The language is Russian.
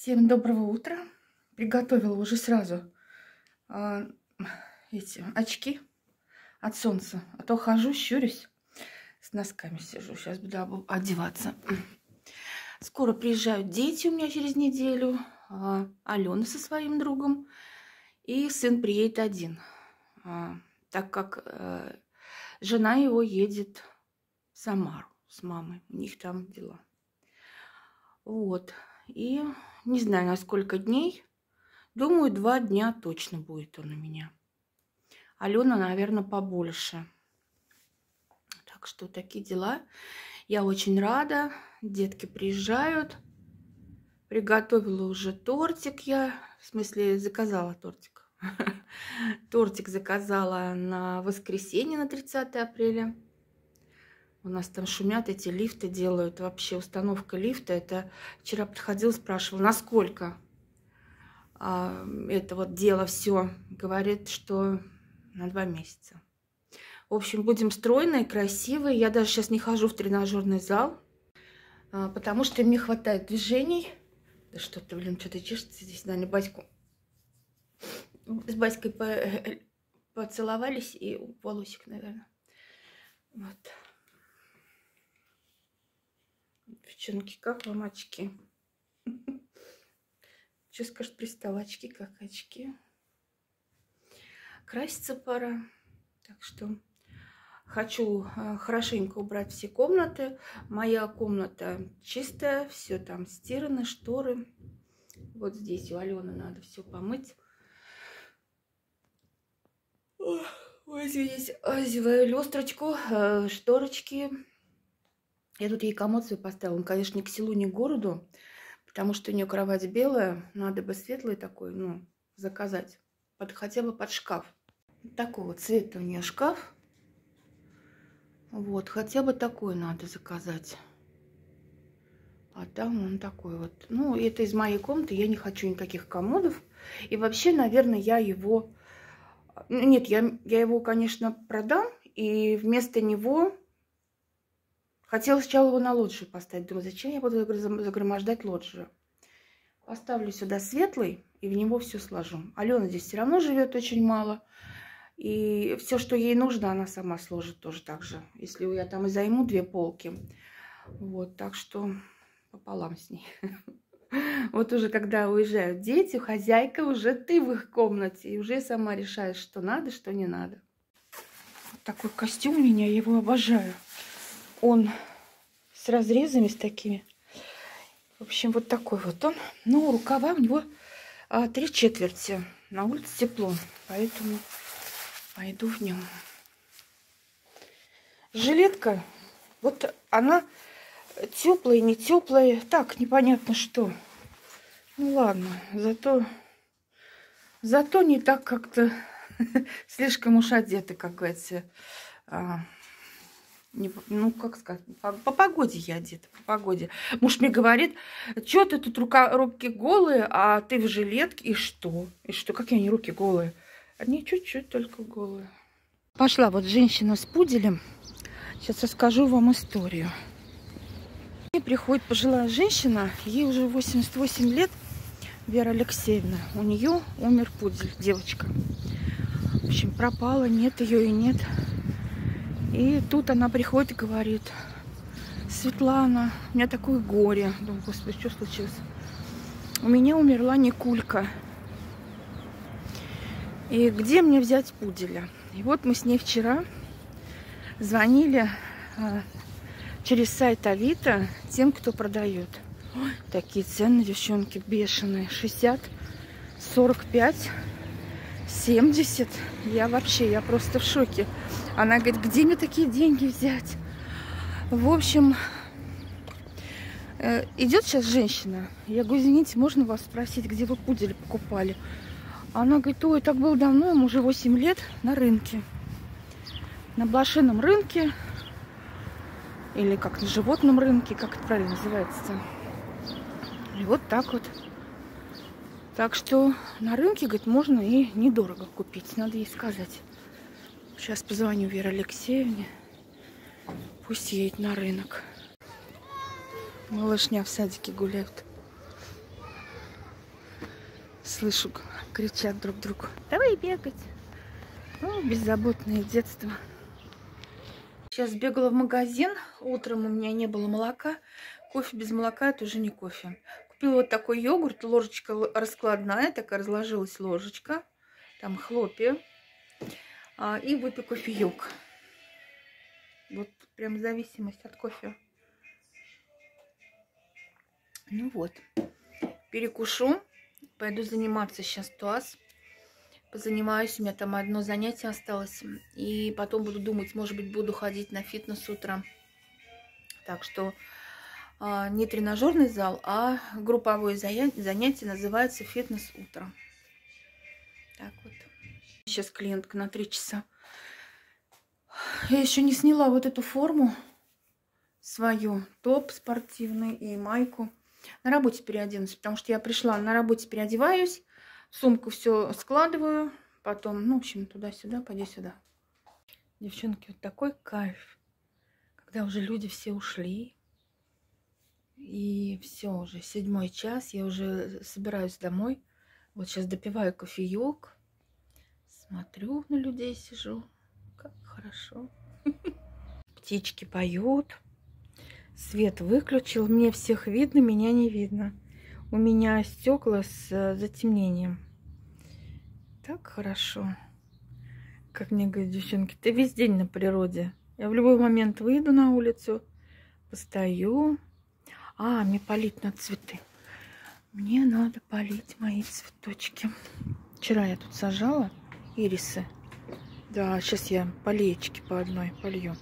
Всем доброго утра. Приготовила уже сразу э, эти очки от солнца. А то хожу, щурюсь, с носками сижу. Сейчас буду одеваться. Скоро приезжают дети у меня через неделю. Э, Алена со своим другом. И сын приедет один. Э, так как э, жена его едет в Самару с мамой. У них там дела. Вот. И не знаю, на сколько дней. Думаю, два дня точно будет он у меня. Алена, наверное, побольше. Так что такие дела. Я очень рада. Детки приезжают. Приготовила уже тортик я. В смысле, заказала тортик. Тортик заказала на воскресенье, на 30 апреля. У нас там шумят эти лифты, делают вообще установка лифта. Это вчера подходил, спрашивал, насколько а, это вот дело все. Говорит, что на два месяца. В общем, будем стройные, красивые. Я даже сейчас не хожу в тренажерный зал, а, потому что мне хватает движений. Да что-то, блин, что-то чешется здесь, наверное, батьку. С батькой по поцеловались и волосик, наверное. Вот. Девчонки, как вам очки? Что скажешь, пристал очки, как очки? Краситься пора. Так что хочу э, хорошенько убрать все комнаты. Моя комната чистая, все там стирано, шторы. Вот здесь у Алены надо все помыть. Ой, здесь озеваю люстрочку, э, шторочки. Я тут ей комод свой поставила. Он, конечно, ни к селу, ни к городу, потому что у нее кровать белая. Надо бы светлый такой, ну, заказать. Под, хотя бы под шкаф. Такого цвета у нее шкаф. Вот, хотя бы такой надо заказать. А там он такой вот. Ну, это из моей комнаты. Я не хочу никаких комодов. И вообще, наверное, я его... Нет, я, я его, конечно, продам. И вместо него Хотела сначала его на лоджию поставить. Думаю, зачем я буду загромождать лоджию? Поставлю сюда светлый и в него все сложу. Алена здесь все равно живет очень мало. И все, что ей нужно, она сама сложит тоже так же. Если я там и займу две полки. Вот, так что пополам с ней. Вот уже когда уезжают дети, хозяйка уже ты в их комнате. И уже сама решаешь, что надо, что не надо. Вот такой костюм у меня, я его обожаю он с разрезами, с такими. В общем, вот такой вот он. Но рукава у него а, три четверти. На улице тепло, поэтому пойду в нем. Жилетка, вот она теплая, не теплая, так, непонятно что. Ну ладно, зато, зато не так как-то слишком уж одеты, как говорится. Не, ну, как сказать, по, по погоде я одета, по погоде. Муж мне говорит, что ты тут рука, руки голые, а ты в жилетке, и что? И что, какие они руки голые? Они чуть-чуть только голые. Пошла вот женщина с пуделем. Сейчас расскажу вам историю. Мне приходит пожилая женщина, ей уже 88 лет, Вера Алексеевна. У нее умер пудель, девочка. В общем, пропала, нет ее и нет. И тут она приходит и говорит, Светлана, у меня такое горе. Думаю, господи, что случилось? У меня умерла Никулька. И где мне взять пуделя? И вот мы с ней вчера звонили а, через сайт Авито тем, кто продает. Ой, такие цены, девчонки, бешеные. 60, 45, 70. Я вообще, я просто в шоке. Она говорит, где мне такие деньги взять? В общем, э, идет сейчас женщина. Я говорю, извините, можно вас спросить, где вы пудели покупали? Она говорит, ой, так было давно, ему уже 8 лет на рынке. На блошином рынке. Или как на животном рынке, как это правильно называется. И вот так вот. Так что на рынке, говорит, можно и недорого купить. Надо ей сказать. Сейчас позвоню Вере Алексеевне. Пусть едет на рынок. Малышня в садике гуляет. Слышу, кричат друг другу. Давай бегать. Ну, беззаботное детство. Сейчас бегала в магазин. Утром у меня не было молока. Кофе без молока это уже не кофе. Купила вот такой йогурт. Ложечка раскладная. Такая разложилась ложечка. Там хлопья. А, и выпью кофеек. Вот прям зависимость от кофе. Ну вот. Перекушу. Пойду заниматься сейчас туаз. Позанимаюсь. У меня там одно занятие осталось. И потом буду думать, может быть, буду ходить на фитнес утром. Так что не тренажерный зал, а групповое занятие называется фитнес утром. Так вот. Сейчас клиентка на три часа. Я еще не сняла вот эту форму свою, топ спортивный и майку. На работе переоденусь, потому что я пришла на работе переодеваюсь, сумку все складываю, потом, ну, в общем, туда-сюда, пойди сюда. Девчонки, вот такой кайф, когда уже люди все ушли, и все уже, седьмой час, я уже собираюсь домой. Вот сейчас допиваю кофеек, смотрю на людей, сижу, как хорошо. Птички поют. Свет выключил. Мне всех видно, меня не видно. У меня стекла с э, затемнением. Так хорошо. Как мне говорят девчонки, ты весь день на природе. Я в любой момент выйду на улицу, постою. А, мне полить на цветы. Мне надо полить мои цветочки. Вчера я тут сажала ирисы. Да, сейчас я полеечки по одной полью.